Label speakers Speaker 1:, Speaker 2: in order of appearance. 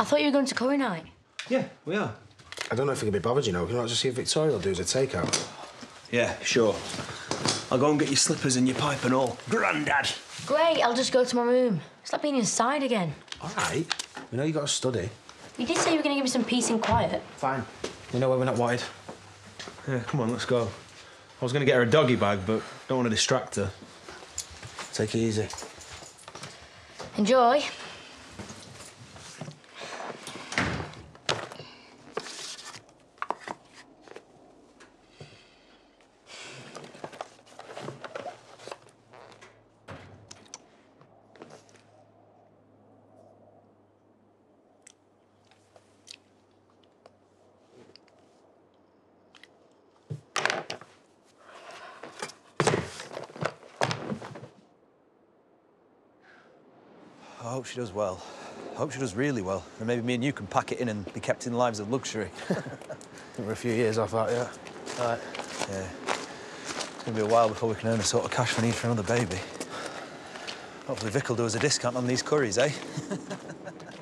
Speaker 1: I thought you were going to curry night.
Speaker 2: Yeah, we are.
Speaker 3: I don't know if we can be bothered, you know. Can I just see if Victoria will do as a takeout?
Speaker 2: Yeah, sure. I'll go and get your slippers and your pipe and all. Grandad!
Speaker 1: Great, I'll just go to my room. It's like being inside again.
Speaker 3: All right. We know you got to study.
Speaker 1: You did say you were going to give me some peace and quiet.
Speaker 3: Fine. We know where we're not wanted.
Speaker 2: Yeah, come on, let's go. I was going to get her a doggy bag, but don't want to distract her.
Speaker 3: Take it easy.
Speaker 1: Enjoy.
Speaker 4: Hope she does well. I hope she does really well. And maybe me and you can pack it in and be kept in lives of luxury.
Speaker 3: I think we're a few years off that, yeah.
Speaker 4: right. Yeah. It's gonna be a while before we can earn the sort of cash we need for another baby. Hopefully Vic will do us a discount on these curries, eh?